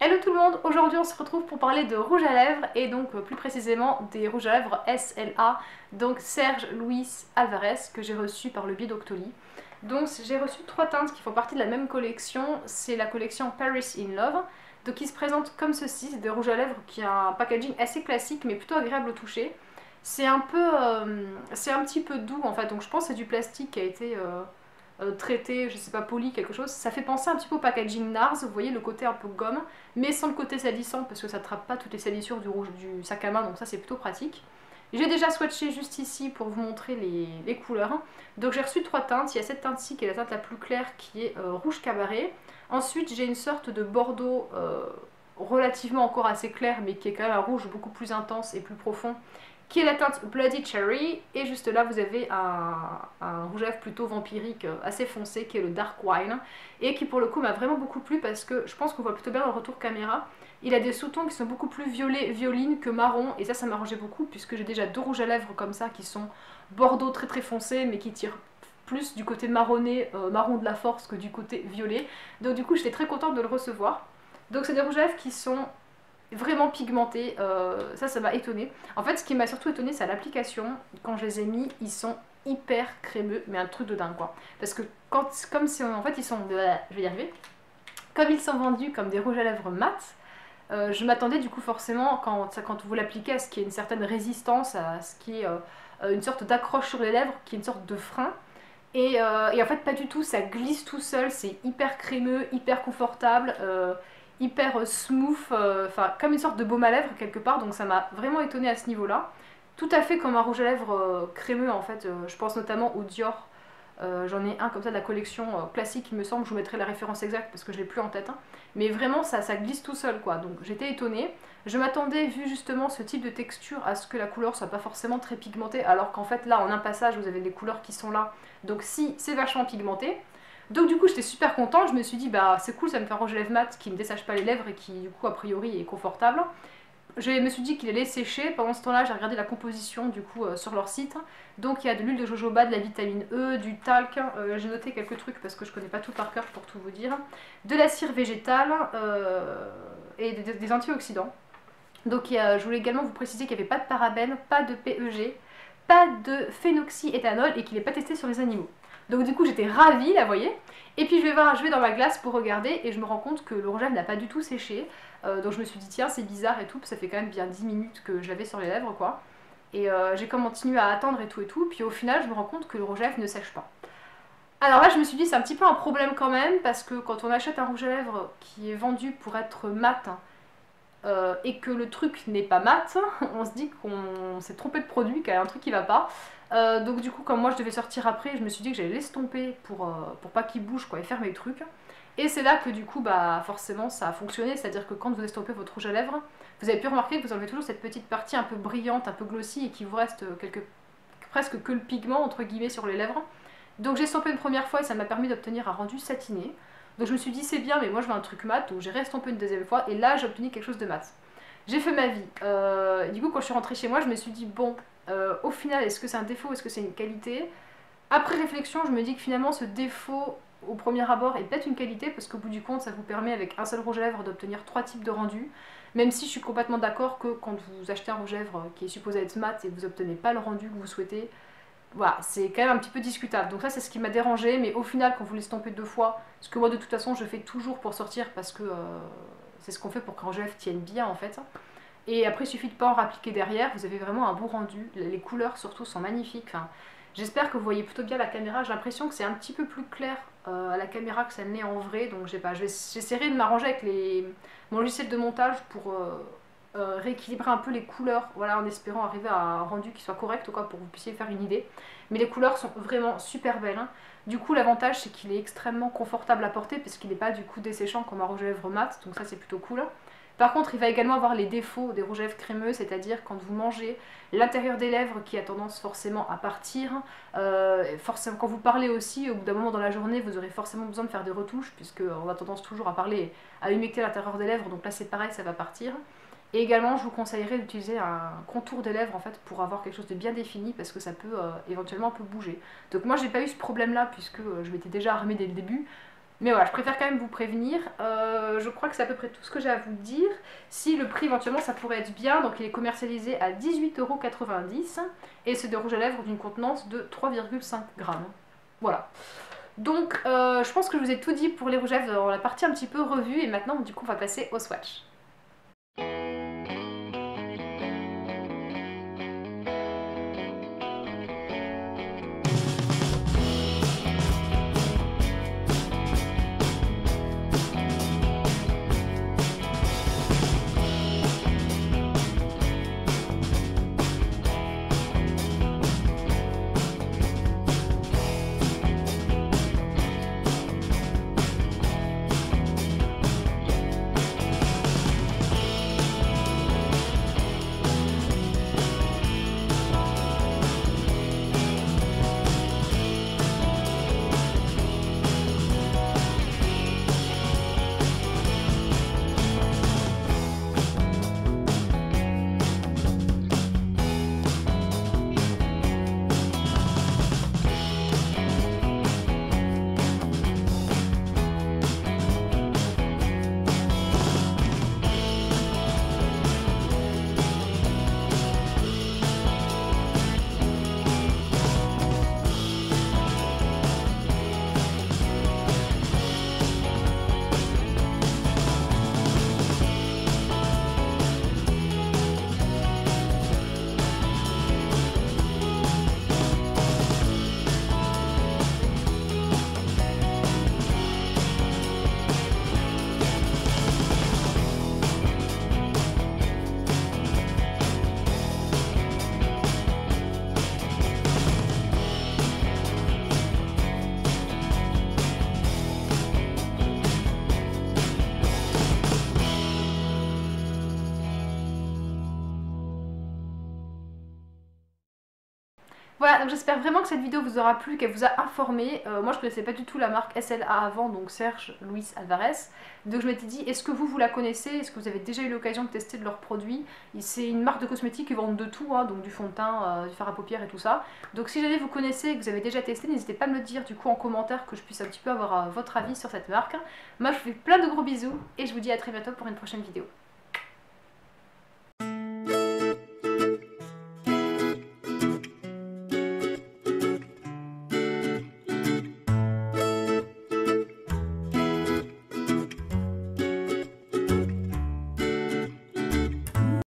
Hello tout le monde, aujourd'hui on se retrouve pour parler de rouge à lèvres et donc euh, plus précisément des rouges à lèvres SLA, donc Serge Luis Alvarez que j'ai reçu par le biais d'Octoly. Donc j'ai reçu trois teintes qui font partie de la même collection, c'est la collection Paris in Love, donc il se présente comme ceci, c'est des rouges à lèvres qui a un packaging assez classique mais plutôt agréable au toucher. C'est un peu, euh, c'est un petit peu doux en fait, donc je pense que c'est du plastique qui a été... Euh, euh, traité, je sais pas, poli, quelque chose. Ça fait penser un petit peu au packaging NARS, vous voyez le côté un peu gomme, mais sans le côté salissant parce que ça trappe pas toutes les salissures du, rouge, du sac à main, donc ça c'est plutôt pratique. J'ai déjà swatché juste ici pour vous montrer les, couleurs. Donc j'ai reçu trois teintes, il y a cette teinte-ci qui est la teinte la plus claire qui est euh, rouge cabaret. Ensuite j'ai une sorte de bordeaux euh, relativement encore assez clair mais qui est quand même un rouge beaucoup plus intense et plus profond qui est la teinte Bloody Cherry. Et juste là, vous avez un, rouge à lèvres plutôt vampirique euh, assez foncé qui est le Dark Wine. Et qui pour le coup m'a vraiment beaucoup plu parce que je pense qu'on voit plutôt bien le retour caméra. Il a des sous-tons qui sont beaucoup plus violet, violine que marron. Et ça, ça m'arrangeait beaucoup puisque j'ai déjà deux rouges à lèvres comme ça qui sont bordeaux très très foncés mais qui tirent plus du côté marronné, euh, marron de la force que du côté violet. Donc du coup, j'étais très contente de le recevoir. Donc c'est des rouges à lèvres qui sont vraiment pigmentés, euh, ça ça m'a étonné. En fait ce qui m'a surtout étonné c'est l'application, quand je les ai mis ils sont hyper crémeux, mais un truc de dingue quoi. Parce que quand, comme en fait ils sont, je vais y arriver, comme ils sont vendus comme des rouges à lèvres mat, euh, je m'attendais du coup forcément quand, quand vous l'appliquez à ce qui est une certaine résistance, à ce qui est euh, une sorte d'accroche sur les lèvres, qui est une sorte de frein. Et, en fait pas du tout, ça glisse tout seul, c'est hyper crémeux, hyper confortable hyper euh, smooth, euh, enfin comme une sorte de baume à lèvres quelque part, donc ça m'a vraiment étonné à ce niveau-là. Tout à fait comme un rouge à lèvres euh, crémeux en fait, je pense notamment au Dior. J'en ai un comme ça de la collection classique, il me semble, je vous mettrai la référence exacte parce que je l'ai plus en tête. Hein. Mais vraiment, ça, ça glisse tout seul quoi, donc j'étais étonnée. Je m'attendais, vu justement ce type de texture, à ce que la couleur soit pas forcément très pigmentée, alors qu'en fait là, en un passage, vous avez des couleurs qui sont là. Donc si c'est vachement pigmenté, donc du coup j'étais super contente, je me suis dit bah c'est cool, ça me fait un rouge lèvres mat qui me dessèche pas les lèvres et qui du coup a priori est confortable. Je me suis dit qu'il allait sécher, pendant ce temps-là j'ai regardé la composition du coup euh, sur leur site. Donc il y a de l'huile de jojoba, de la vitamine E, du talc, euh, j'ai noté quelques trucs parce que je connais pas tout par cœur pour tout vous dire. De la cire végétale euh, et des, antioxydants. Donc je voulais également vous préciser qu'il n'y avait pas de parabènes, pas de PEG, pas de phénoxyéthanol et qu'il n'est pas testé sur les animaux. Donc du coup j'étais ravie, là vous voyez. Et puis je vais voir, je vais dans ma glace pour regarder et je me rends compte que le rouge n'a pas du tout séché. Euh, donc je me suis dit tiens c'est bizarre et tout, ça fait quand même bien 10 minutes que je l'avais sur les lèvres quoi. Et euh, j'ai continué à attendre et tout et tout, puis au final je me rends compte que le rouge à lèvres ne sèche pas. Alors là je me suis dit c'est un petit peu un problème quand même parce que quand on achète un rouge à lèvres qui est vendu pour être mat euh, et que le truc n'est pas mat, on se dit qu'on s'est trompé de produit, qu'il y a un truc qui va pas. Euh, donc du coup comme moi je devais sortir après, je me suis dit que j'allais l'estomper pour, euh, pour pas qu'il bouge quoi et faire mes trucs. Et c'est là que du coup bah forcément ça a fonctionné, c'est-à-dire que quand vous estompez votre rouge à lèvres, vous avez pu remarquer que vous enlevez toujours cette petite partie un peu brillante, un peu glossy et qu'il vous reste presque que le pigment entre guillemets sur les lèvres. Donc j'ai estompé une première fois et ça m'a permis d'obtenir un rendu satiné. Donc je me suis dit c'est bien mais moi je veux un truc mat, donc j'ai restompé une deuxième fois et là j'ai obtenu quelque chose de mat. J'ai fait ma vie. Euh, du coup quand je suis rentrée chez moi je me suis dit bon euh, au final, est-ce que c'est un défaut, est-ce que c'est une qualité? Après réflexion, je me dis que finalement, ce défaut, au premier abord, est peut-être une qualité, parce qu'au bout du compte, ça vous permet, avec un seul rouge à lèvres, d'obtenir trois types de rendus. Même si je suis complètement d'accord que quand vous achetez un rouge à lèvres qui est supposé être mat et que vous obtenez pas le rendu que vous souhaitez, voilà, c'est quand même un petit peu discutable. Donc ça, c'est ce qui m'a dérangé, mais au final, quand vous l'estompez deux fois, ce que moi, de toute façon, je fais toujours pour sortir, parce que euh, c'est ce qu'on fait pour qu'un lèvres tienne bien, en fait. Et après, il suffit de pas en rappliquer derrière, vous avez vraiment un beau rendu. Les couleurs surtout sont magnifiques. J'espère que vous voyez plutôt bien la caméra. J'ai l'impression que c'est un petit peu plus clair euh, à la caméra que ça ne l'est en vrai. Donc pas, j'essaierai de m'arranger avec les, mon logiciel de montage pour euh, euh, rééquilibrer un peu les couleurs. Voilà, en espérant arriver à un rendu qui soit correct quoi, pour que vous puissiez faire une idée. Mais les couleurs sont vraiment super belles. Hein. Du coup, l'avantage c'est qu'il est extrêmement confortable à porter puisqu'il n'est pas du coup desséchant comme un rouge à lèvres mat. Donc ça c'est plutôt cool. Par contre, il va également avoir les défauts des rouges à lèvres crémeux, c'est-à-dire quand vous mangez l'intérieur des lèvres qui a tendance forcément à partir. Euh, quand vous parlez aussi, au bout d'un moment dans la journée, vous aurez forcément besoin de faire des retouches, puisqu'on a tendance toujours à parler, à humecter l'intérieur des lèvres, donc là c'est pareil, ça va partir. Et également, je vous conseillerais d'utiliser un contour des lèvres en fait pour avoir quelque chose de bien défini parce que ça peut euh, éventuellement un peu bouger. Donc moi, j'ai pas eu ce problème-là puisque euh, je m'étais déjà armée dès le début. Mais voilà, je préfère quand même vous prévenir. Euh, je crois que c'est à peu près tout ce que j'ai à vous dire. Si le prix éventuellement ça pourrait être bien, donc il est commercialisé à 18,90€ et c'est de rouge à lèvres d'une contenance de 3,5 grammes. Voilà. Donc je pense que je vous ai tout dit pour les rouges à lèvres dans la partie un petit peu revue et maintenant du coup on va passer au swatch. Voilà, donc j'espère vraiment que cette vidéo vous aura plu, qu'elle vous a informé. Euh, moi je connaissais pas du tout la marque SLA avant, donc Serge Luis Alvarez. Donc je m'étais dit, est-ce que vous, vous la connaissez? Est-ce que vous avez déjà eu l'occasion de tester de leurs produits? C'est une marque de cosmétiques qui vendent de tout, hein, donc du fond de teint, euh, du fard à paupières et tout ça. Donc si jamais vous connaissez et que vous avez déjà testé, n'hésitez pas à me le dire du coup en commentaire que je puisse un petit peu avoir euh, votre avis sur cette marque. Moi je vous fais plein de gros bisous et je vous dis à très bientôt pour une prochaine vidéo.